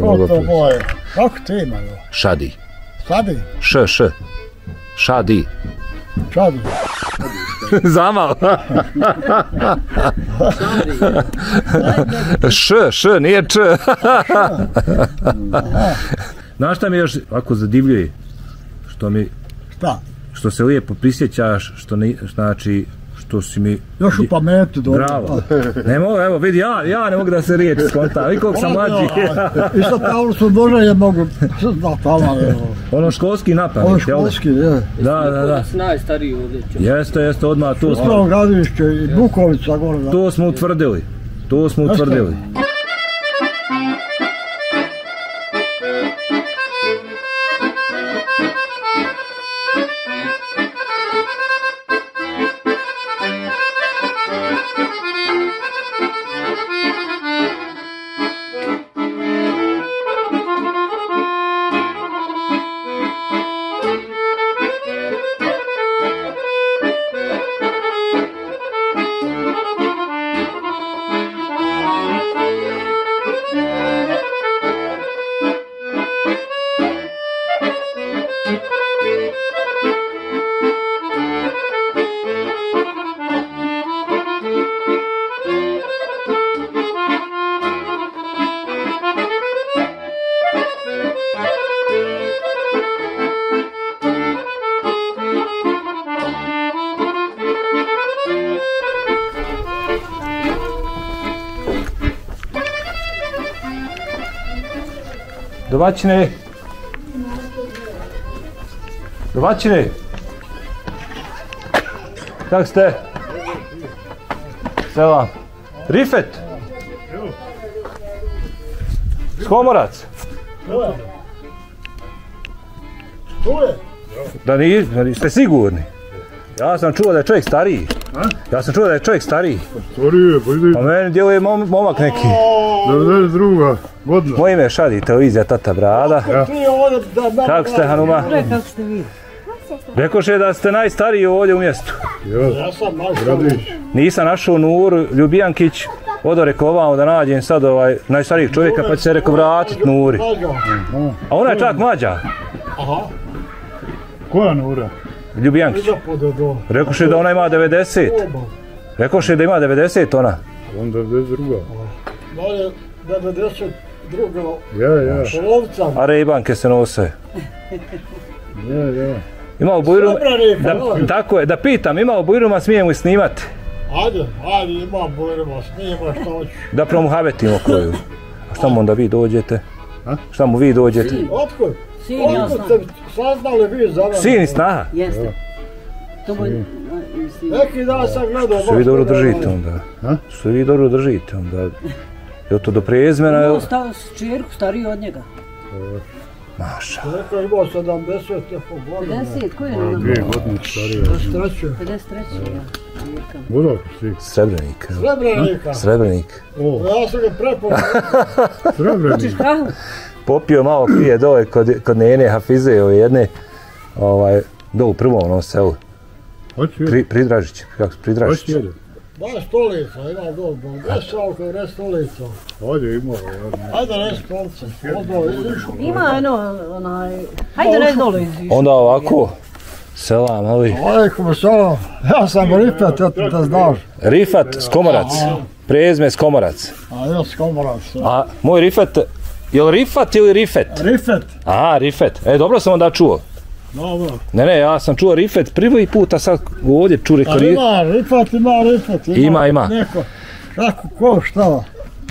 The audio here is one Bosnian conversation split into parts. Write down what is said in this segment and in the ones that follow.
Ko to moje? Kako ti ima? jo? Šadi. Sadi? Š, š. Šadi. Čadi? Zamal. š, š, nije č. Znaš šta mi još ovako zadivljuje? Što mi, Šta? što se lijepo prisjećaš, što ne, znači, što si mi... Još u pameti dobro. Bravo. Ne mogu, evo, vidi, ja, ja ne mogu da se riječi skonta. Vidi koliko sam mlađi. Isto kao su Bože je mogu da tamo je. ono školski napad. Ono školski, je. Da, da, da. Da. najstariji ovdje. Jeste, jeste, odmah tu smo, Staro gradišće i Bukovica gore. da. to smo utvrdili. To smo Jeste. Domaćine. Domaćine. Kako ste? Selam. Rifet. Skomorac. Tu je. Da ni, da niste sigurni. Ja sam čuo da je čovjek stariji. Ja sam čuo da je čovjek stariji. Starije, pa ide A meni djeluje mom, momak neki. 92. godina. Moje ime je Šadi, televizija Tata Brada. Je. Kako ste, Hanuma? Kako ste vi? Rekoše da ste najstariji ovdje u mjestu. Ja, sam majstor. Radić. Nisam našao Nuru Ljubijankić, odo rekao ovamo da nađem sad ovaj najstarijeg čovjeka pa će se rekao vratit Nuri. A ona je čak mlađa, Aha. Koja Nura? Ljubijankić. Rekoše da ona ima 90. Rekoše da ima 90 ona. Onda 92. Dalje, 92. Ja, ja, Polovca. A rejbanke se nose. ja, ja. Ima u Bujrum, Srebrnika. da, tako je, da pitam, ima u Bujruma smijemo i snimati. Ajde, ajde, imam bojrema, snima što hoću. Da promuhavetimo koju. A šta mu onda vi dođete? A? Šta mu vi dođete? Otkud? Sin ja Otkud znam. ste saznali vi za mene? Sin i snaha. Jeste. To moj... Neki dan sam gledao. Se vi dobro držite da- onda. A? Se vi dobro držite onda. Je to do prezmena? Imao sta, čerku stariju od njega. Maša. Neko je imao 70 neko godina. 50, ko je ona? Dvije godine starije. Streće. 53. ja. Čerka. Budak si. Srebrenik. jel? Srebrenika. Srebrenik. O, Ja sam ga prepoznao. srebreni. Hoćeš kahu? Popio malo prije dole kod, kod Nene Hafize ove jedne. Ovaj, dole u prvom onom selu. Jede. Pri, Pridražić. Kako se Pridražić? Hoće Daj stolica, ima dol, bol. Gdje se oko ne stolica? Ovdje ima. ja. Ajde ne stolice. Ima ono, onaj... Hajde res dole Onda ovako. Selam, ali. Alaikum salam. Ja sam Rifet, eto da znaš. Rifat Skomorac. Prezme Skomorac. A ja skomorac. A moj Rifat, je li Rifat ili Rifet? Rifet. Aha, Rifet. E, dobro sam onda čuo. Dobro. Ne, ne, ja sam čuo Rifet prvi puta sad ovdje ču A rekao Ri- ima Rifet, ima Rifet. Ima, ima. Neko. Kako, ko, šta?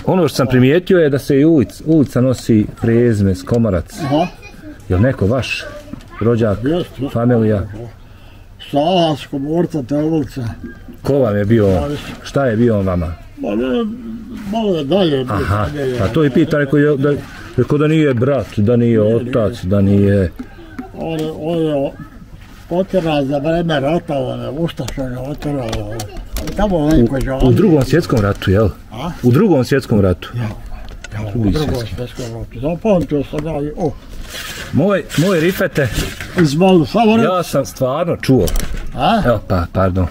Ono što sam primijetio je da se i ulic, ulica nosi prezme Skomorac. Aha. Jel neko vaš rođak, Jeste. familija? Morta, te ulica. Ko vam je bio, šta je bio on vama? Ma ne, malo je dalje. Aha, pa to i pita, rekao, je, da, rekao da nije brat, da nije otac, da nije... On je, on je otjeran za vreme rata, on je Ustaša ga otjeran. Tamo neko je U drugom svjetskom ratu, jel? A? U drugom svjetskom ratu. U drugi drugom svjetski. svjetskom ratu. Zapamtio sam ja, i- o, Moj, moj Rifete, izvoli, samo ja sam stvarno čuo, A? evo pa, pardon,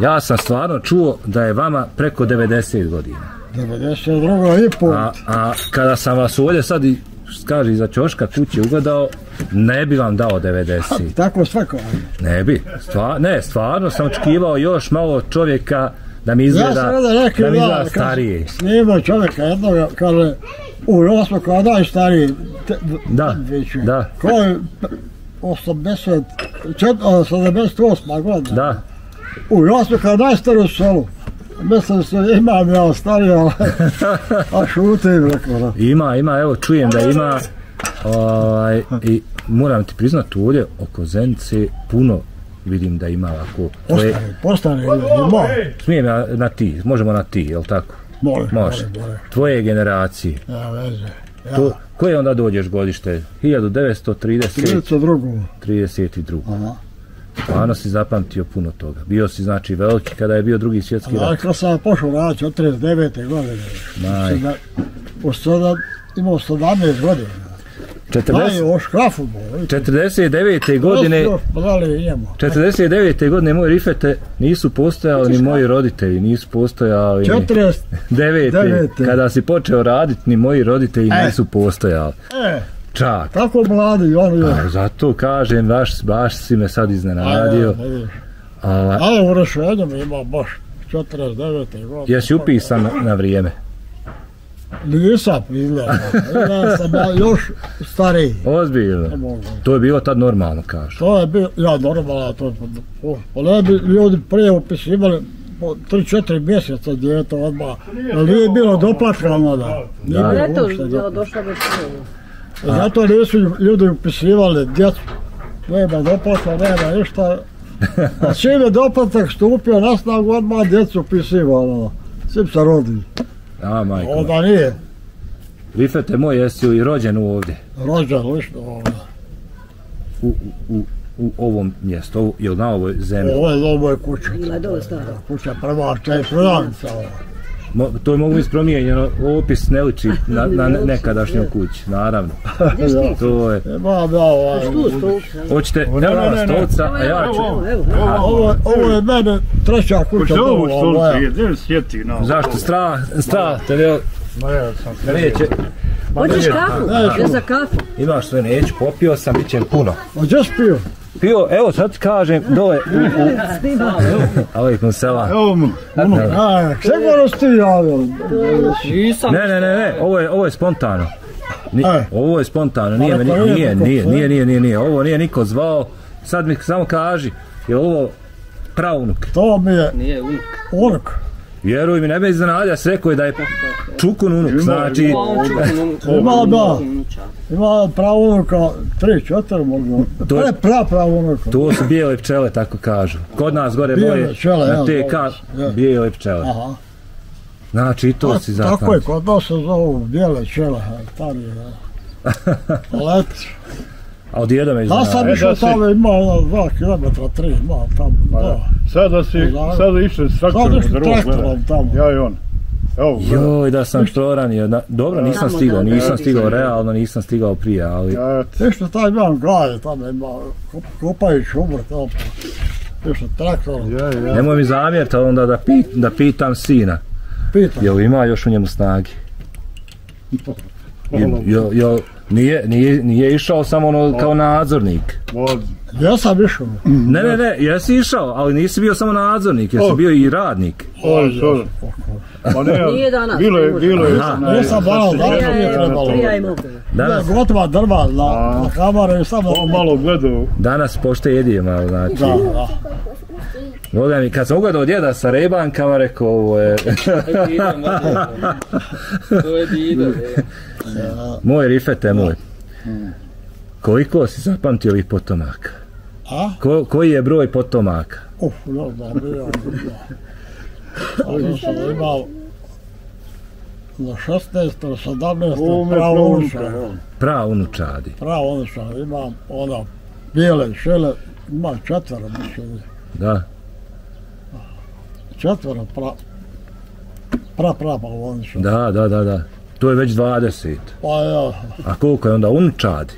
ja sam stvarno čuo da je vama preko 90 godina. 92. i pol. A, a kada sam vas ovdje sad i kaže iza ćoška kuće ugledao, ne bi vam dao 90. Tako svako. Ne bi. Stvar, ne, stvarno sam očekivao još malo čovjeka da mi Ja izgleda, sam onda rekao, da mi izgleda da, kad starije. snimao čovjeka jednoga, kaže, u Rosmo kao najstariji, te, Da, veći. da. Ko je 80, čet, a, 78. godina. Da, U Rosmo kao najstariji u selu. Mislim se, imam ja ali, a šutim, rekao, da. ima, ima, evo čujem da ima ovaj, i moram ti priznat ovdje oko Zenice puno vidim da ima ovako tvoje, Postane, postane, ima. smijem ja na ti, možemo na ti, jel tako? Može, Može. može, može. Tvoje generacije. Ja, veze. Ja, To, koje onda dođeš godište? 1930, 32. 32. Aha. Stvarno si zapamtio puno toga. Bio si znači veliki kada je bio drugi svjetski rat. kad sam pošao raditi od 39. godine, da- sada, imao 17 godina. Daj, 40, o škafu bo. 49. godine Još, pa? 49. godine moji rifete nisu postojali ni moji roditelji, nisu postojali ni 40, 9. Devete. kada si počeo raditi ni moji roditelji E. nisu postojali. e, Čak. tako mladi, on je. A zato kažem, baš, baš si me sad iznenadio. A, Ali u rešenju mi ima baš 49. godine. jesi upisan na, na vrijeme? Nisam izgledao. Ja sam ja još stariji. Ozbiljno. To je bilo tad normalno, kažu. To je bilo, ja normalno to, o, pa ne bi ljudi prije upisivali po 3-4 mjeseca djeto odmah, jer nije bilo doplatkano da. Nije Da. bilo uopšte doplatka. Zato nisu ljudi upisivali djecu. Nema doplatka, nema ništa. A čim je doplatak stupio na snagu, odmah djecu upisivalo. Svim se rodi. A, majko. Onda nije Rifete moj, jesi i rođen ovdje, rođen lično ovdje. u, u, u ovom mjestu, ovo, jel na ovoj zemlji? Ovo je ovo je kuća. Bila je dole stara. Kuća prva, šta je prodavnica ova. Mo, to je mogu biti promijenjeno, opis ne liči na, na ne- nekadašnju kući, naravno. To je, Imam ja ovaj. Tu stolca. hoćete, evo ne, nama ne, ne. stolca, a ja ću. Ovo, ovo je mene treća kuća. Što ovo stolci, gdje sjeti na ovo? zašto, strah, strah, te veo, ja sam se neće, Hoćeš kafu? Ne, za kafu. imaš sve, neću, popio sam, bit će puno. Si pio? Pio, evo sad kažem, dole, u, u, alaikum selam. Evo mu, A, sigurno si ti javio. Ne, ne, ne, ne, ovo je, ovo je spontano. Ni, E. ovo je spontano, nije, me, nije, je, nije, nije, je. nije, nije, nije, ovo nije niko zvao, sad mi samo kaži, je ovo praunuk? To mi je Nije unuk. unuk. Vjeruj mi, ne me iznenadio, se rekao je da je čukun unuk, znači, Pa čuva unuk. Ima, da. Ima pravo unuka, tri, četiri možda. To To je- pra pravo unuka. to su bijele pčele, tako kažu. Kod nas gore Bijele moje, pčele, na dobro, ja. bijele pčele. Aha. Znači, i to si Tako je, kod nas se zovu bijele čele, hektari. Let. A od djeda me Da sam iznenadio. išao da tamo, ima ono dva kilometra, tri, ima tamo. Da. Sada si, Zagreb. sada išli s Sad traktorom za rog, traktorom gledaj. tamo. Ja i on. Evo. Joj, da sam proranio. Na, dobro, nisam Tamo, stigao, nisam stigao, realno nisam stigao prije, ali... Išli taj imam gaje, tamo ima kopajuć umr, tamo. Ja, ja. Nemoj mi zamjeriti onda da, pit, da pitam sina, pitam. jel ima još u njemu snagi? Jel, jel, jel, nije, nije, nije išao samo ono kao nadzornik. Od, Ja sam išao. Ne, ne, ne, jesi išao, ali nisi bio samo nadzornik, jesi O. bio i radnik. oj, sorry. Pa ne, Nije danas, bilo ne je, bilo je. Aha. onaj- Nisam danas, danas Prija nije je, trebalo. prija. Danas, Ne, gotova drva na, na kamare i samo... On malo gledao, danas pošte jedije malo, znači. Da, da. Boga mi, kad sam ugledao djeda sa rebankama, rekao, ovo je To je dido. Je. moj rifete moj. Koliko si zapamtio ovih potomaka? A? Ko, koji je broj potomaka? Uf, ne znam, bio. Ali sam imao na 16. 17. Ome pravo pravnuka, unuča. evo. Pra unučadi. Pravo unuča. Imam ona bijele šele, imam četvero mišljenje. Da. Četvero pra... Pra, pra, pa unuča. Da, da, da, da. To je već 20. Pa ja. A koliko je onda unučadi?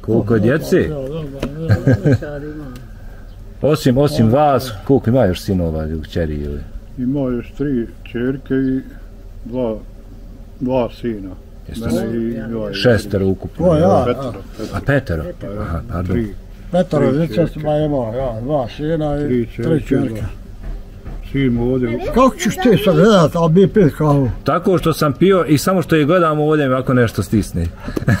Koliko je djece? Ima. Osim, osim vas, koliko ima još sinova ili kćeri ili? Imao još tri čerke i dva, dva sina. Jeste Mene i ovaj, šestero ukupno. Ko ja? Petro, A petero? Aha, pardon. tri, Vića čerke. smo imao, ja, dva sina i tri tri čerke. Mu ovdje, Kako ćeš ti sad gledat, a mi pit kavu? Tako što sam pio i samo što je gledam ovdje mi ako nešto stisne.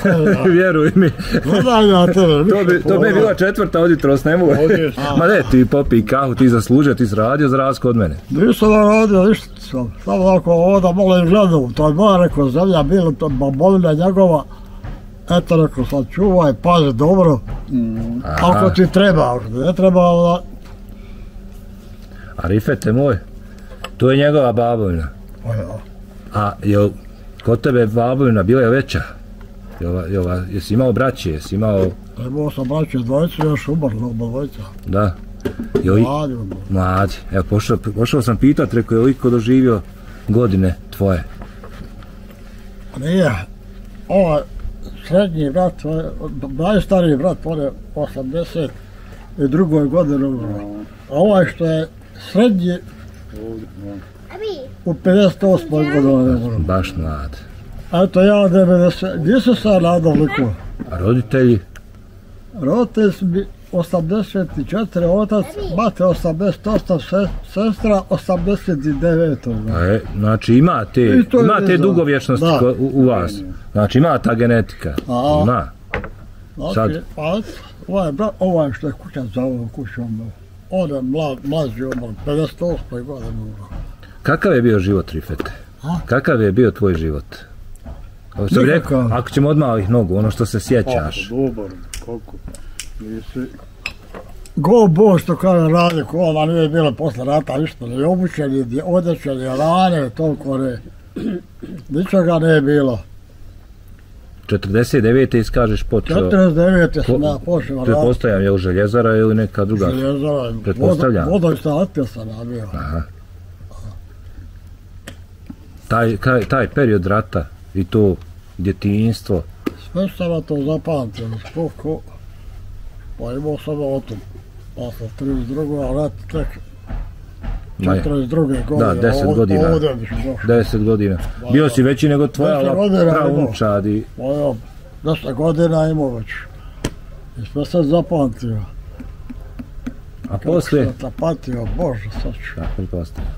Vjeruj mi. Gledaj na tebe, To bi, to bi bila četvrta od jutros, ne mogu. Ma ne, ti popi kahu, ti zaslužio, ti si radio za razliku od mene. Nisam radio ništa sam, samo ovako ovdje malo i gledam, to je moja rekao zemlja, bilo to babovina njegova. Eto rekao sad čuvaj, pazi dobro, ako ti treba, ako ne treba, onda, A Rifete moj, to je njegova babovina. A jel kod tebe babovina bila je veća? Jel, jel, jesi imao braće, jesi imao, Imao sam braće dvojicu, još umrlo, dvojica. da? Jel, i- Mladi umrlo. mladi. Evo, pošao, pošao sam pitat, rekao, je li iko doživio godine tvoje? Nije. Ovaj srednji brat, najstariji brat, on je 80 i drugoj godine umro. A ovaj što je srednji u 58. godini umro. Baš mlad. Eto ja 90, gdje se sad nadal liko? A roditelji? Roditelj su mi 84, otac, mate 88, se, sestra 89. A je, znači ima te, ima te dugovječnosti Da. ko- u, u vas. Znači ima ta genetika. A. Ima. Znači, Sad. pa, ovaj brat, ovaj što je kuća za ovom kućom, je mlad, mlađi umro, 58. godine umro. Kakav je bio život Rifete? A? Kakav je bio tvoj život? Ovo što bi rekao, ako ćemo od malih nogu, ono što se sjećaš. dobar, kako. Nisi, Go bo što kaže radi, ko ona nije bilo posle rata, ništa, ni obuće, ni dje- odjeće, ni rane, toliko ne. Ničega nije bilo. 49. iskažeš počeo, 49. sam Po- ja počeo rati. pretpostavljam je u željezara ili neka druga. Željezara, Pretpostavljam. Vodoinstalacija sam ja bio. Taj, kaj, taj period rata i to djetinjstvo, Sve sam ja to zapamtio, koliko. Pa imao sam o tom. Pa sam 32. a rat tek 42. godine. Da, 10 a ovdje- godina. Ovdje bi došao. 10 godina. Bio si veći nego tvoja Deset praunčad i 10 godina imao već. I sve sam zapamtio. a poslije, Kako sam zapamtio, bože, sad ću. da, pretpostavljam.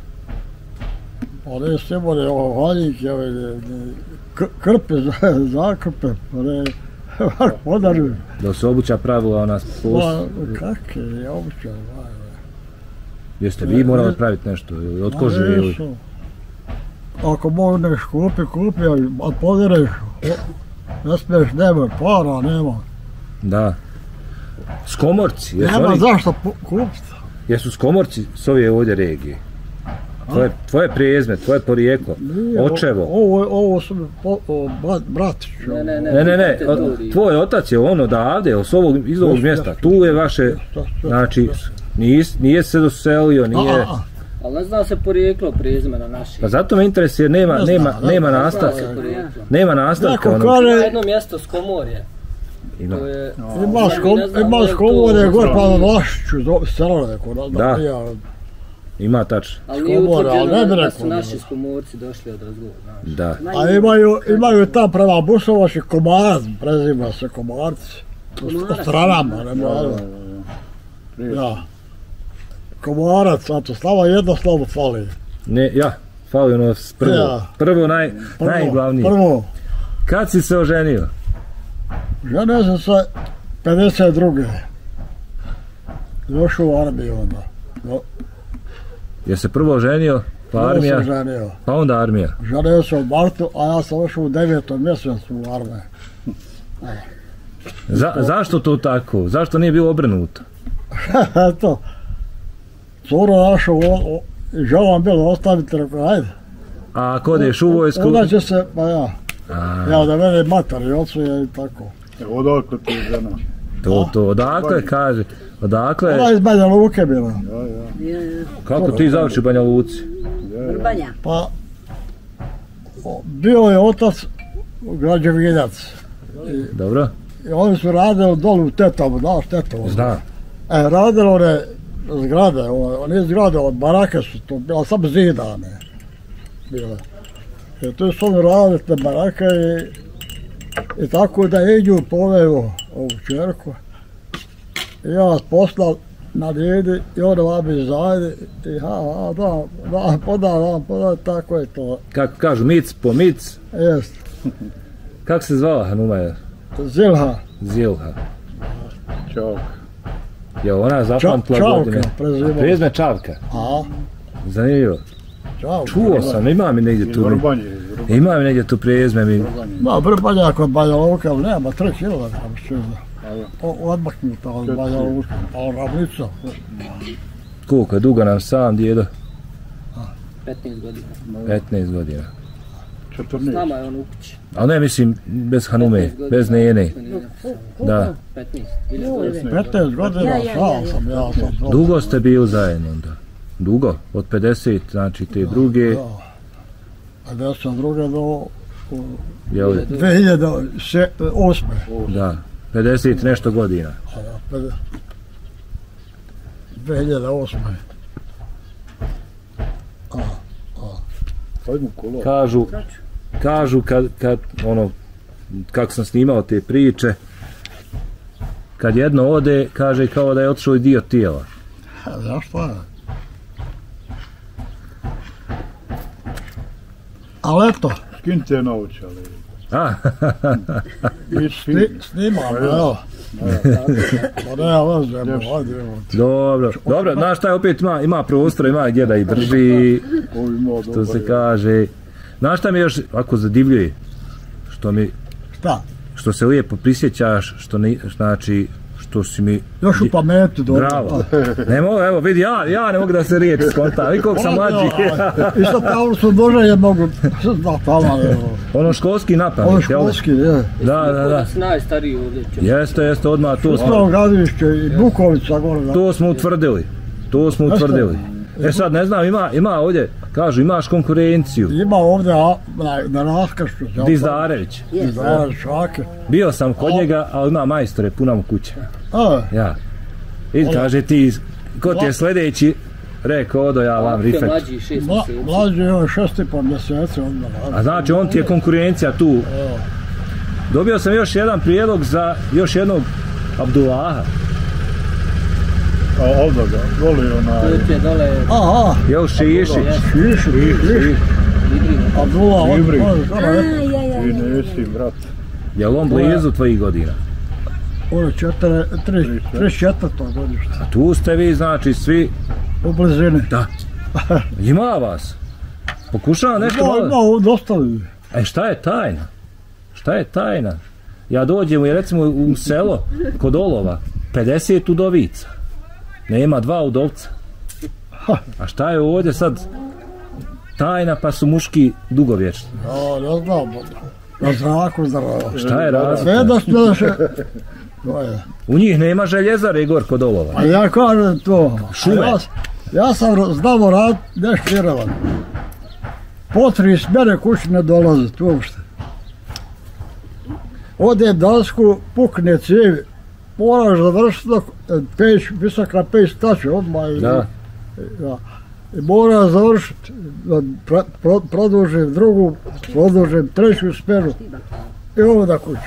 Pa nisi imao ni ovo haljike, ove, ni, ni k- krpe, za- zakrpe, pa ne, podaruju. Da su obuća pravila ona post, Pa, kakve je obućaj, vaj. Jeste vi morali praviti nešto, ili od kože ili... Nisu. Ako mogu neš kupi, kupi, ali a podireš, ne smiješ, nema para, nema. Da. Skomorci, jesu, Nema oni, zašto pu- kupiti. jesu skomorci s ove ovdje regije? Tvoje, tvoje prijezme, tvoje porijeklo, Nije, očevo. Ovo, ovo su mi po, o, brat, bratić. Ne, ne, ne. Ne, ne, ne, o- tvoj otac je on odavde, s ovog, iz ovog mjesta, tu je vaše, znači, nis, nije se doselio, nije... A, a, Ali ne zna se porijeklo prezimena naših. Pa zato me interesuje, nema, Ne zna, nema, ne nema nastavka, nema nastavka, Neko ono, Na kaže, jedno mjesto s komorje. ima. To je... ima Ja skom, ima da je to- skomore gore pa na Vlašiću, do- selo neko, da, Da. da, ja, ima tačno, Ali nije utvrđeno da rekao, su naši skomorci došli od razgovora. znaš. da. A imaju, imaju tam prema Busovaši komarac, prezima se komarci. Komarac. stranama, ne mora. Ja. Komarac, a to slava jedno slovo fali. Ne, ja, fali ono prvo, Ja. prvo naj, Prvo, najglavnije. Prvo, Kad si se oženio? žene sam se 52. Došao u armiju onda. No, Je se prvo oženio, pa onda armija, ženio. pa onda armija. Ženio sam u martu, a ja sam ušao u devetom mjesecu u armiju. Za, zašto to tako? Zašto nije bilo obrnuto? Eto, curo našao, o- o- želam bilo ostaviti, rekao, ajde. A ako odeš u vojsku, Onda će se, pa ja, a, ja da mene mater i ocu je i tako. E, odakle ti je žena? to, to, odakle kaže, odakle, Ona iz Banja Luke bila. Ja, ja, Ja, ja. kako ti završi u Banja Luci? ja, ja. Vrbanja. Pa, bio je otac građevinac. Dobro? I oni su radili dolu u Tetovu, znaš Tetovu. Zna. E, radili one zgrade, one, one zgrade od barake su to bila samo zidane. Bile. I to su oni radili te barake i, i tako da iđu povevo ovu čerku. I ja vas poslal na djedi i onda vam bi i ha, ha, da, da, poda, da, poda, tako je to. Kako kažu, mic po mic. Jest, Kako se zvala Hanuma Zilha, Zilha? Čao. Je ona ča, zapamtila godine? čavka, prezime. Prezme Čavka. A, Zanimljivo. čavka. Čuo sam, ima mi negdje tu. Vrbanje, Vrbanje. Ima mi negdje tu prezme mi. Ma, Brbanja kod Banja Luka, nema, 3 km što je Ajde. odmaknuta od Banja Luka, a ravnica. Koliko je dugo nam sam djedo? 15 godina. 15 godina. S 14. nama je on u kući. A ne mislim bez Hanume, 15 godina. bez Nene. Pa Da. 15. Ili Joj, što? 15 godina, Ja, ja, sam ja. sam. Dugo ste bili zajedno onda? Dugo? Od 50, znači te druge, Da. A da sam druga do je li? 2008. Da. 50 nešto godina. 2008. Hajmo kola. Kažu, kažu kad, kad ono, kako sam snimao te priče, kad jedno ode, kaže kao da je otišao i dio tijela. A zašto je? Ali eto, Skinite naočale. A, I sni, snimam, evo. Pa ne, lezemo, hajde, evo. dobro, dobro, znaš šta je opet ima, ima prostora, ima gdje da i drži, što se kaže. Znaš šta mi još, ako zadivljuje, što mi, Šta? što se lijepo prisjećaš, što ni, znači, što si mi Još u pameti dobro. Bravo. Ne mogu, evo, vidi, ja, ja ne mogu da se riječ skonta. Vi koliko sam mlađi. Isto kao su duže je mogu da tamo, evo. ono školski napamet, jel? školski, je. Da, da, Da najstariji ovdje. Jeste, jeste, odmah to smo, Isto gradilište i Bukovica gore. da. to smo utvrdili. To smo utvrdili. E sad, ne znam, ima, ima ovdje, kažu, imaš konkurenciju. Ima ovdje a, na, na raskršću. Dizdarević. Dizdarević, šake. Bio sam kod njega, ali ima majstore, puna mu kuća. A, Ja. I kaže ti, ko ti je sljedeći, rekao, odo ja vam rifet. mlađi šest mjeseci. mlađi je ovo šest i po mjeseci. A znači, on ti je konkurencija tu. Dobio sam još jedan prijedlog za još jednog Abdullaha. A ovdje ga, voli onaj. Tu ti je dole Aha, Jel Šišić? šiši, šiši. Idrina. Abdullah, on, on, A, on, Ti nisi, brat. Jel on blizu tvojih godina? on je četiri, tri, tri četvrto godište. A tu ste vi, znači, svi... U blizini. Da. Ima vas. Pokušavam nešto Ima, ima malo. u dosta ljudi. E šta je tajna? Šta je tajna? Ja dođem i recimo u selo kod Olova, 50 udovica. Nema dva udovca. A šta je ovdje sad tajna pa su muški dugovječni? Ja, ne znam. Na zraku zdravo. Šta je razlika? Sve da što. To je. U njih nema željezare Igor kod Olova. A ja kažem to. Šume. Ja, ja sam znao rad neškiravan. Po tri smjene kući ne dolaze, tu uopšte. Odem dasku, pukne cijevi. Moraš završiti dok e, peć, visoka peć staće odmah. Da. Ja. I mora završiti, da pro, pro, produžim drugu, produžim treću smjenu i onda kuću.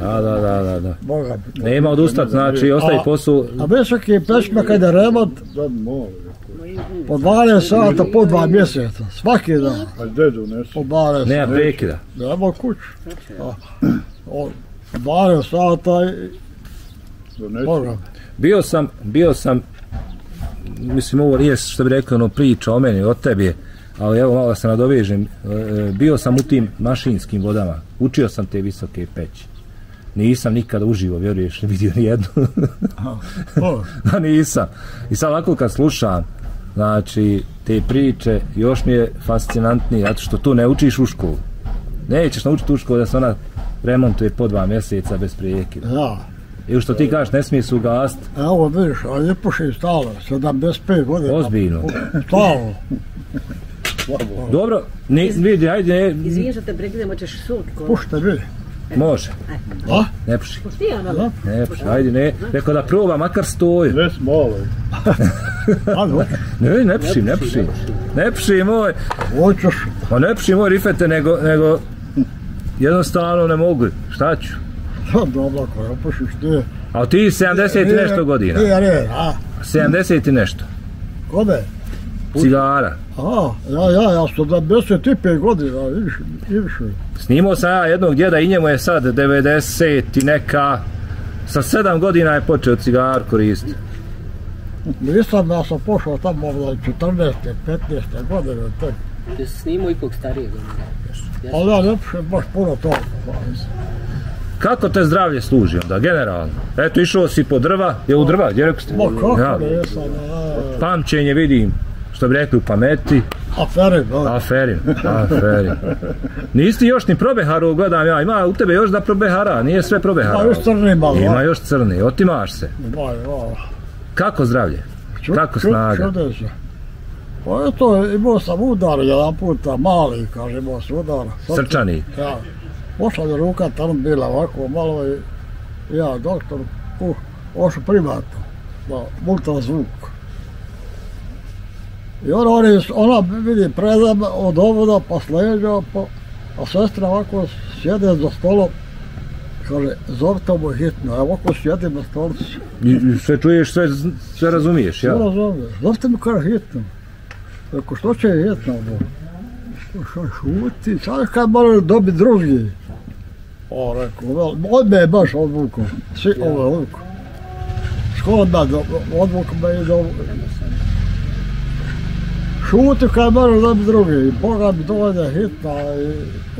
Da, da, da, da, da. Boga. Nema odustat, znači ostaje posao. A visoki pečme kad je remont, moli. po 12 sata, po dva mjeseca, svaki dan, A dedu nesi. po 12 Nema sata. prekida. Nema kuću. A, o, 12 sata i Bio sam, bio sam, mislim ovo nije što bi rekao ono priča o meni, o tebi, ali evo malo da se nadovežem, E, bio sam u tim mašinskim vodama, učio sam te visoke peći. Nisam nikada uživo, vjeruješ, ne vidio ni jednu. O, da nisam. I sad ovako kad slušam, znači, te priče, još mi je fascinantnije, zato što tu ne učiš u školu. Nećeš naučiti u školu da se ona remontuje po dva mjeseca bez prijekida. Ja, I što ti kažeš, ne smije se ugasiti. evo vidiš, a ne pušim stalo, 75 godina. Ozbiljno. Stalo. Dobro, ne, vidi, ajde, ne, Izvini što te prekidam, hoćeš sud ko? Pušte vi. može, A? ne puši, Pušti ono. ne puši, ajde, ne, rekao da proba, makar stoju. Nesi malo. A, hoćeš, Ne, ne pšim, ne pšim. Ne pšim moj, hoćeš. pa ne pšim moj rifete, nego, nego jednostavno ne mogu. Šta ću? Ha, Dobro, ako ne pušiš ti. A ti 70 i nešto godina. Nije, nije, a, 70 i nešto. kome? Cigara. A, ja, ja, ja sam 75 godina, vidiš, vidiš. Snimao sam ja jednog djeda i njemu je sad 90 i neka... Sa 7 godina je počeo cigar koristiti. Nisam, ja sam pošao tamo ovdje 14. 15. godine, tek. Ti si snimao ipak starije godine. Ja Ali ja ne pušim baš puno toga. Kako te zdravlje služi onda, generalno? Eto, išao si po drva, je u drva, gdje rekao ste? Ma kako Ja. nisam, a, Pamćenje vidim, što bi rekli u pameti, aferi, da. aferin, aferin. Nisi ti još ni probeharu, gledam ja, ima u tebe još da probehara, nije sve probehara. Ma još crni malo. Ima još crni, otimaš se. Ma, ja. Kako zdravlje? Ču- Kako snaga? čude se. Pa eto, imao sam udar jedan puta, mali, kaže, imao sam udar. Srčani. Ja. Pošla mi ruka tamo bila ovako malo i ja, doktor, uh, ošu privatno, da, multrazvuk. I ona, ona, ona vidi predam od ovoda pa s leđa, pa, a sestra ovako sjede za stolom, kaže, zovite mu hitno, a ovako sjedim na stolici. I i sve čuješ, sve, sve razumiješ, Ja. ja? Ne razumije. Zovite mi kaže hitno. Rekao, što će hitno? bo? Šuti? Sad kad mora dobiti drugi. O, rekao, od me je baš odvukao. Svi Ja. ove odvukao. Škola da, odvukao me i do... Šuti kad mora dobiti drugi. I Boga mi dođe hitna i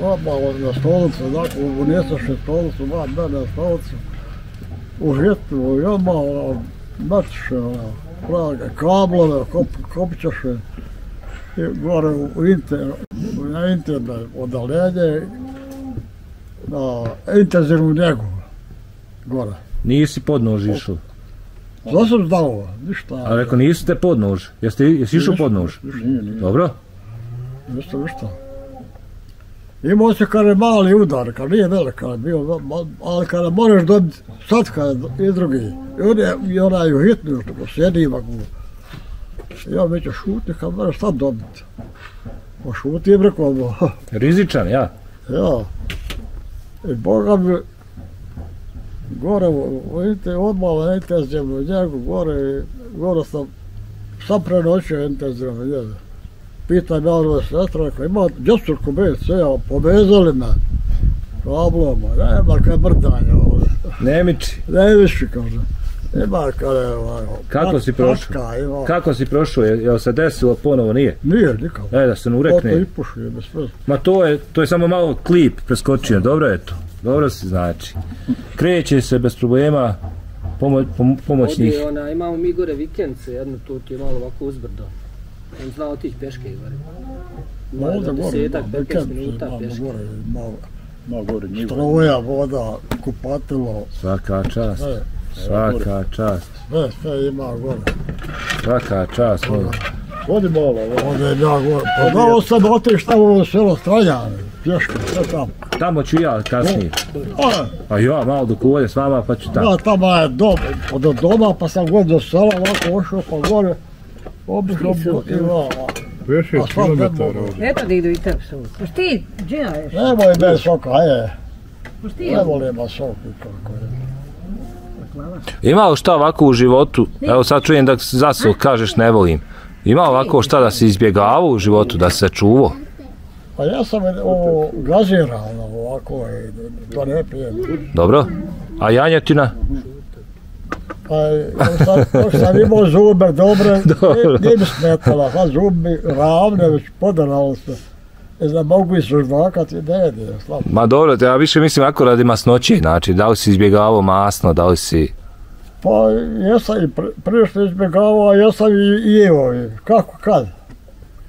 odmah na stolicu, dakle, uneseš stolicu, van mene na stolicu. U hitnu i odmah ono, metiše, ono, prage, kablove, kop, kopčaše i gore u, u inter, na interne odaljenje na intenzivnu njegu gore. Nisi pod nož išao. To sam znao, ništa. A rekao, nisi te pod nož. Jesi, išao pod? Nije, nije. Dobro? Ništa, ništa. Imao se kada je mali udar, kad nije velik, kada je bio, ali kada moraš dobiti, sad kad je i drugi, i on je, i onaj u hitnu, što ko sjedi ovako. Ja već šuti, kad moraš sad dobiti. Pa šutim, rekao, bo, Rizičan, ja. ja. Boga mi, gore, inte, odmah na intenzivnu njegu, gore, gore sam, sam prenoćio intenzivnu njegu. Pitam ja ono sestra, rekao, ima djesurku bez, sve, ja, povezali me. Kabloma, nema kaj mrdanja ovdje. Nemiči. Ne više, kaže. Ima kada ovaj, Kako si prošao? Kako si prošao? Je, jel se desilo ponovo? Nije. Nije nikako. E, da se ne To i urekne. pušuje, bez sve. Ma to je, to je samo malo klip preskočio. Dobro je to. Dobro si znači. Kreće se bez problema pomo, pom, pomoćnih. Ovdje, ona, imamo mi gore vikendce, jedno tu ti je malo ovako uzbrdo. On zna otići peške gore. Ma ovdje gore, ima, 15 vikend, minuta gore, ima Ma gore, nivo. struja, voda, kupatilo, Svaka čast. sve, Svaka čast. sve, sve ima gore. Svaka čast. molim. Vodi malo, ovo. Je ja gore. Pa dao sam otići tamo u selo Stranja, pješke, sve tamo. Tamo ću ja kasnije. A, A ja malo dok ovdje s vama pa ću tamo. ja tamo je dom, od doma, pa sam god do sela, ovako ošao, pa gore, obišao i vama. 50 A sad ne km mogu. ovdje. Eto da idu i tebi su. Poš ti, džina ješ? Nemoj bez soka, je. Poš ti, Ne volim ma sok i kako je. Ima li šta ovako u životu? Evo sad čujem da zasu kažeš ne volim. Ima li ovako šta da se izbjegava u životu, da se čuvo? Pa ja sam ovo gazirano ovako to ne pijem. Dobro? A janjetina? Pa sam, sam imao zube dobre, Dobro. nije- nije mi smetala, pa zubi ravne već podaralo se. Da mogu i sužvakati, ne jede, slabo. Ma dobro, ja više mislim ako radi masnoće, znači da li si izbjegavao masno, da li si... Pa jesam i pr prije što izbjegavao, a jesam i, i jeo, kako kad.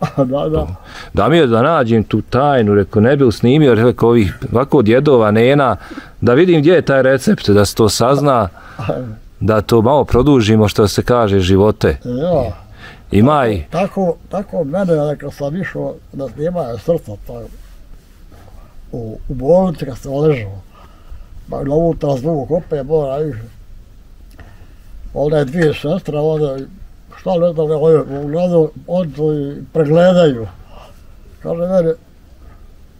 da, da. Da mi je da nađem tu tajnu, rekao, ne bi snimio, rekao, ovih ovako djedova, nena, da vidim gdje je taj recept, da se to sazna, da to malo produžimo, što se kaže, živote. Ja. Ima i, Tako, tako mene, kad sam išao na snimanje srca, pa, u, u bolnici kad sam ležao. Pa na ultrazvuk opet mora više. Ona je dvije sestre, onda šta ne znam, oni, uglavnom, oni i pregledaju. Kaže meni,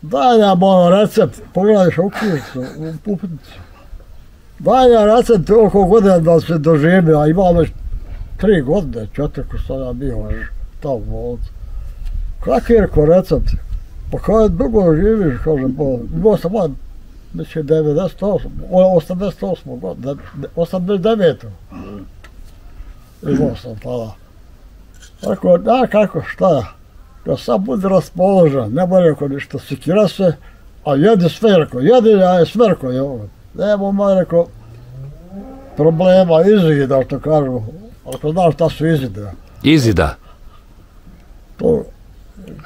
daj nam ono recept, pogledaš u knjižicu, u pupnicu. Daj nam recept oko godina da se doživi, a imam već tri godine, četiri ko sam ja bio još tamo u bolnici. Kak je rekao recept? Pa kada dugo živiš, kažem, pa imao sam van, mislim, 98, o, 88 godine, 89. Imao sam tada. Rekao, da kako, šta? Da sam budi raspoložen, ne mora rekao ništa, sikira se, a jedi sve, rekao, jedi, a je sve, rekao, je ovo. Nemo, ma, rekao, problema, izida, što kažu. Ako znaš šta su izide, Izida. to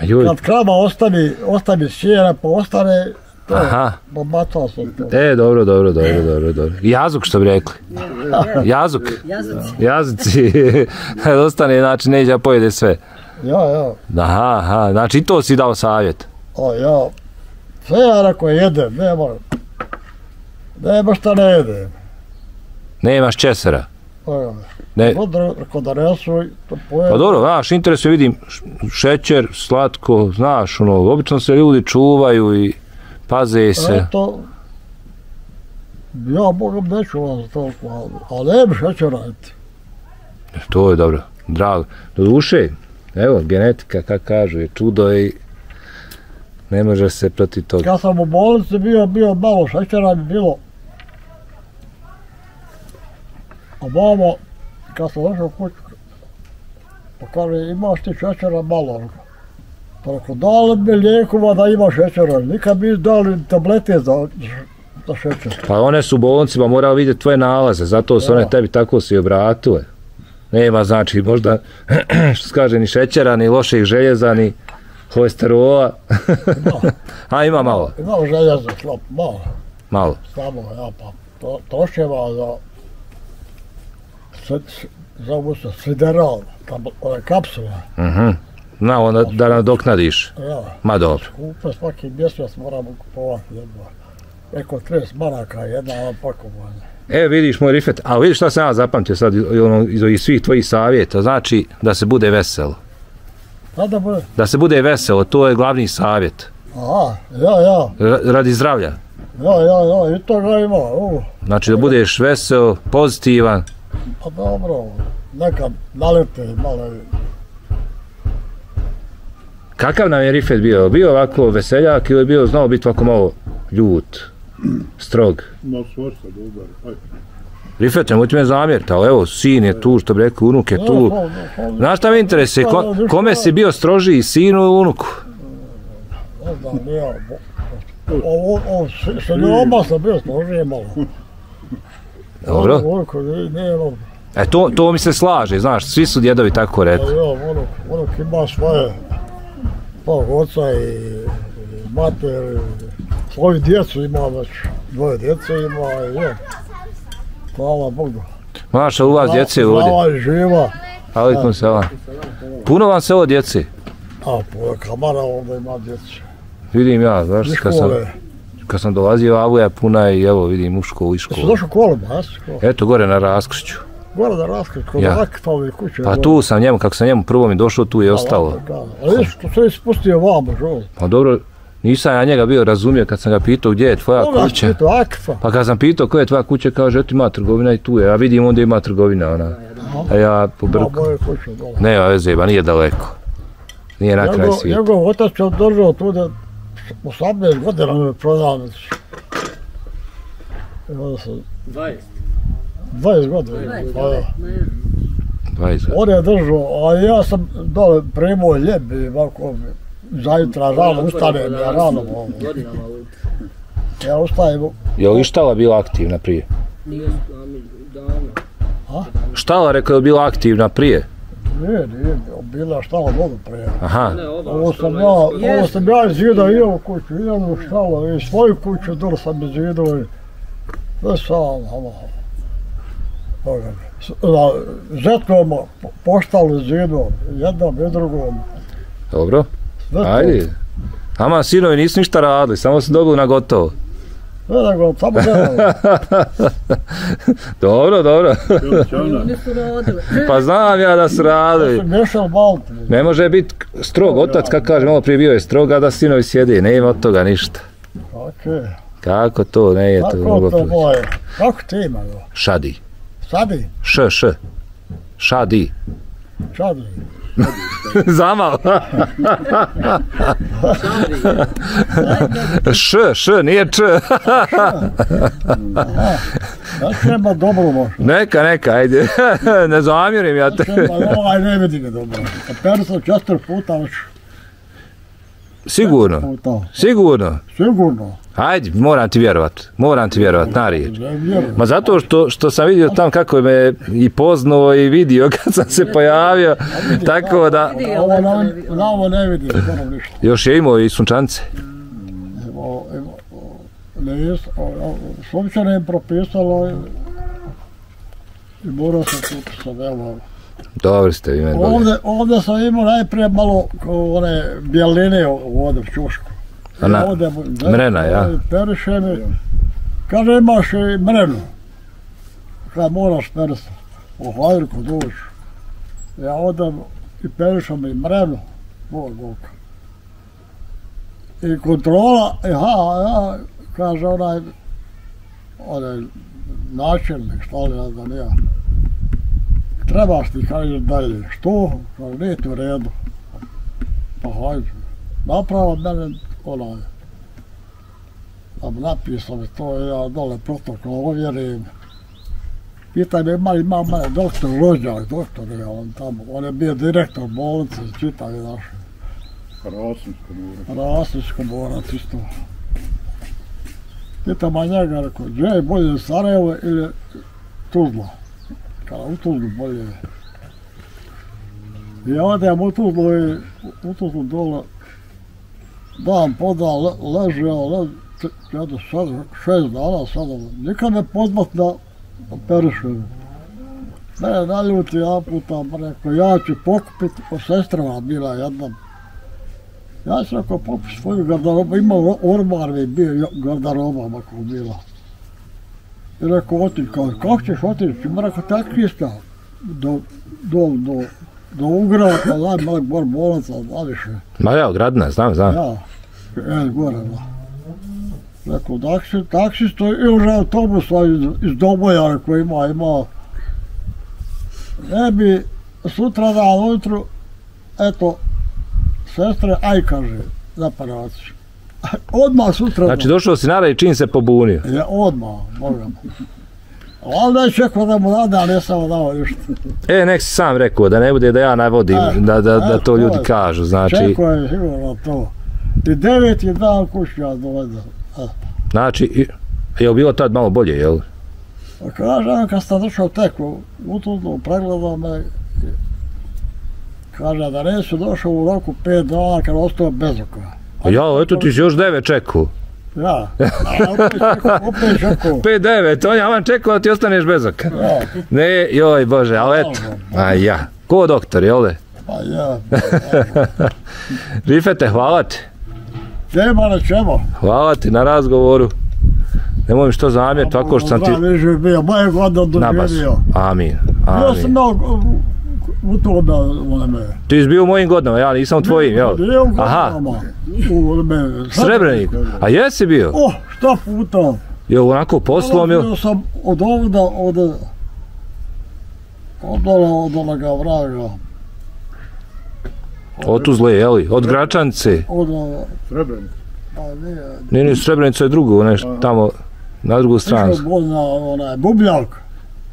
Juj. kad krava ostavi, ostavi sjera, pa ostane, to, Aha. pobacao se to. E, dobro, dobro, dobro, dobro, dobro. Jazuk što bi rekli. Jazuk. Jazuci. Jazici. Kad ostane, znači, neće da pojede sve. Ja, ja, Aha, aha, znači i to si dao savjet. a ja, sve ja rekao jedem, nema, nema šta ne jedem. Nemaš česera. Evo, Ne, to pa dobro, znaš, interesuje vidim šećer, slatko, znaš, ono, obično se ljudi čuvaju i paze se. Eto, ja bogom neću vas toliko, ali, ali nema šećera, eto. To je dobro, drago. Do duše, evo, genetika, kako kažu, je čudo i ne može se protiv toga. Kad sam u bolnici bio, bio malo šećera mi bilo. A mama, kad sam došao kuću, pa kaže, imaš ti šećera malo. Pa rekao, dali mi lijekova da ima šećera, nikad mi dali tablete za, za šećer. Pa one su u bolnicima morali vidjeti tvoje nalaze, zato su Da. one tebi tako si obratile. Nema, znači, možda, što se kaže, ni šećera, ni loših željeza, ni holesterola. A ima malo, Imao željezo, slop, malo, malo. samo, ja pa, to, troševa za, s, s, zovu se sideral, tam, ove kapsule, Mhm. Na, onda da nadoknadiš. ja. Ma dobro. Kupe svaki mjesec moramo kupovati jedno. Eko 30 maraka jedna ova pakovanja. E, vidiš moj rifet, a vidiš šta sam ja zapamtio sad iz- ono, iz ovih svih tvojih savjeta, znači da se bude veselo. Sada bude, Da se bude veselo, to je glavni savjet. aha, ja, ja, Ra- radi zdravlja. ja, ja, ja, i to ga ima, u, Znači da budeš veseo, pozitivan. Pa dobro, nekad nalete malo, i- Kakav nam je Rifet bio? Bio ovako veseljak ili je bio znao biti ovako malo ljut, strog? Ma svrsta dobar. Aj, Rifet, nemoj ti me zamjeriti, ali evo, sin je tu, što bi rekao, unuk je tu. Pa, pa, Znaš šta me interesuje, ko, kome si bio strožiji, sinu ili unuku? Ne znam, ja, bo- ovo, ovo, s- s njoma sam bio složije malo. Dobro. Ovo, ko nije, nije, ono, E, to, to mi se slaže, znaš, svi su djedovi tako pa rekli. ja, ono, ono ima svoje, svog oca i, i mater, svoju djecu ima već, dvoje djece ima i je. Hvala Bogu. Maša, u vas djece ovdje. Zdrava i živa. Alikum selam. Puno vam se ovo djeci? A, po kamara onda ima djece. Vidim ja, znaš, kad sam. Kad sam dolazio, avuja je puna i evo, vidim u školu i Jesi školu. došao kolima, jesi? Ko- Eto, gore na raskršću. Gore da raskrit, kod Ja. ja. Akifove kuće. Pa tu sam njemu, kako sam njemu prvo mi došao, tu je ostalo. Da, da. Ali vidiš, to sve ispustio vamo, žao. Pa dobro, nisam ja njega bio razumio kad sam ga pitao gdje je tvoja Koga kuća. pitao, Akifa? Pa kad sam pitao koja je tvoja kuća, kaže, eto ima trgovina i tu je. Ja vidim onda ima trgovina, ona. A ja po Pa. Ne, veze, ba nije daleko. Nije na kraj svijeta. njegov otac je održao tu da 18 godina me prodavnicu. I onda sam 20. 20 godina. Pa ja. 20. On je držao, a ja sam dole primao ljeb i ovako zajutra rano ustanem, ja rano lud. Ja ustajem, Je li štala bila aktivna prije? Nije a mi davno. Štala rekao je bila aktivna prije. nije, nije, bila štala vodu prije. Aha. Ne, Ovo sam ja, ovo sam ja izvidao i ovu kuću, i ovu štalu, i svoju kuću dole sam izvidao i sve sam, ono, Boga mi. S- na Zetkom po- poštalu izvidao, jednom i drugom. Dobro. Ajde. Ama, sinovi nisu ništa radili, samo se dobili na gotovo. Sve nego, samo gledam. dobro, dobro. Oni su. Pa znam ja da su radili. Mešal. Ne može biti strog otac, kako kaže, malo prije bio je stroga da sinovi sjede, nema od toga ništa. Okej. Kako to, ne je to Kako mogo to proći. moje? Kako ti ima, jo? Šadi. Sadi? Š, š. Šadi. Čadi? Zamal. š, š, nije č. Treba dobro možda. neka, neka, ajde. ne zamjerim ja te. Treba, ovaj ne vidi ga dobro. A persa četiri puta. Sigurno, sigurno. Sigurno. Ajde, moram ti vjerovat. Moram ti vjerovat, na riječ. Ma zato što, što sam vidio tam kako me i poznao i vidio kad sam se pojavio, tako da Ovo na, na ovo ne vidi skoro ništa. još je imao i sunčance. Ne jes, Sunčane je propisalo i, morao sam kupiti sam, evo. Dobri ste vi meni bolje. Ovdje, ovdje sam imao najprije malo one bjeline ovdje u čušku. A na- Ovdje, mrena, ja. Periše mi. Kaže, imaš i mrenu. Kad moraš persa. U hladilku duš. Ja odem i perišem i mrenu. Bog, Bog. I kontrola, i ha, ja, kaže onaj, onaj načelnik, šta li ne znam ja. Trebaš ti, kaže, dalje. Što? Kaže, nije ti u redu. Pa hajde. Napravo mene, onaj, nam napisao mi to, ja dole protokol ovjerim. Pitaj me, ima li mene doktor Rođak, doktor je on tamo, on je bio direktor bolnice, čitav je naš, Rasinsko mora. Rasičko borac isto. Pitam a njega, rekao, gdje je bolje Sarajevo ili Tuzla? Kada u bolje. I ja odem u i u dole dan po dan le, ležao, le, t- jedno šest, šest dana sad, nikad ne podmat na perišenu. Mene naljuti ja puta, rekao, ja ću pokupit, o sestrama bila jedna. Ja sam rekao, pokupi svoju garderobu, imao ormar mi bio garderoba, ako bila. I rekao, otići, kao, kako ćeš? Ma rekao, takvi ste, do, do, do, do Ugra, pa daj, mali bor bolnica, da više. Ma ja, gradna, znam, znam. Ja, e, gore, da. Rekao, taksi, taksisto i už autobusa iz, iz Doboja, rekao, ima, ima. Ne bi sutra dan ujutru, eto, sestre, aj kaže, za paraciju. Odmah sutra Znači, došao si nara i čim se pobunio. Je, odmah, možemo. Ali ne čekao da mu dade, ali nisam dao ništa. E, nek si sam rekao, da ne bude da ja navodim, E, da, da, da e, to to ljudi je. kažu. Znači, Čekao je sigurno to. I deveti dan kući ja dovedem. znači, i- je li bilo tad malo bolje, jel? Pa kaže, kad sam došao tek u Utuzlu, pregledao me, kaže da nesu došao u roku pet dana kad ostao bez oka. Ja, eto ti si još devet čekao. Ja, a opet čekao, opet čekao. 5-9, on je vam čekao da ti ostaneš bez oka. Ja, Ne, joj bože, ali eto. A ja, ko doktor, jel le? pa ja. Rifete, hvala ti. Nema na čemu. Hvala ti na razgovoru. Nemoj mi što zamjer, tako što sam ti je bio, moje nabas. doživio. Amin, Ja sam amin. imao u- tome, onome. Ti si bio u mojim godinama, ja nisam u tvojim, jel? Nije u Aha, godinama. U. Srebreniku. A jesi bio? Oh, šta puta. Jo, onako poslom, jel? Bio sam od ovda, od... Od dole, od onoga vraga. Od Tuzle, jeli? Od Gračanice. Od... Srebreni. Pa nije... Nije ni Srebrenica je drugo, nešto tamo, na drugu stranu. Išao god na onaj bubljak,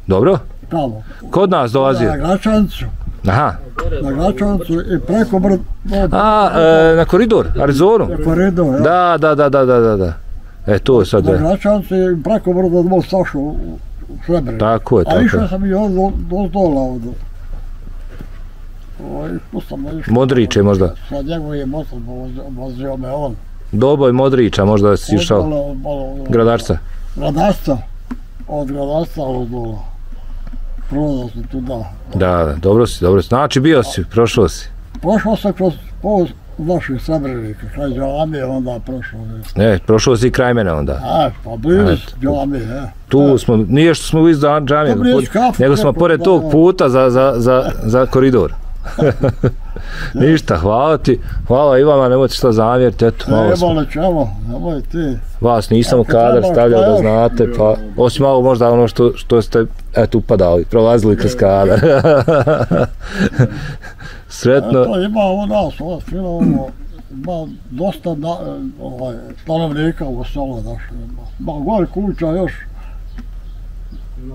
Dobro? tamo. Kod nas dolazio. Na Gračancu. Aha. Na Gračancu i preko brd... A, e, na koridor, Arizonu. Koridor, ja. Da, da, da, da, da, da. E, to je sad, Na e, Gračancu i preko brda od most u, Srebrenicu. tako je, A tako išao je. sam i od do, do dola ovdje. Ovaj, sam išao. Modriće možda. Sa njegovim motom vozio, me on. Doboj Modrića, možda da si išao. Od dola, od Gradasca od dola. Prodao sam tu da. Da, da, dobro si, dobro si. Znači bio si, prošao si. Prošao sam kroz, po, vaših Srebrenika, kraj džamije, onda prošao. je. Ne, prošao si kraj mene onda. A, pa blizu Eto. džamije, e. Tu smo, nije što smo iz kafu, nego smo pored da, tog da. puta za, za, za, za koridor. Ništa, hvala ti, hvala i vama, nemojte šta zamjeriti, eto, malo smo, čemo, nemoj ti. vas nisam u kadar stavljao da znate, pa osim malo možda ono što, što ste, eto, upadali, prolazili kroz kadar. Sretno, Eto, ima u nas, ovo fino, ovo, ima dosta na, ovaj, stanovnika u selu naše. Ima, ima gore kuća još,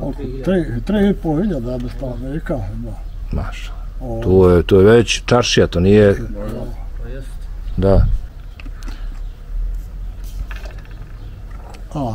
oko 3000. tri, tri i pol hiljada bi stanovnika. Ima. maša, to je, to je već čaršija, to nije, Pa jest. da. A,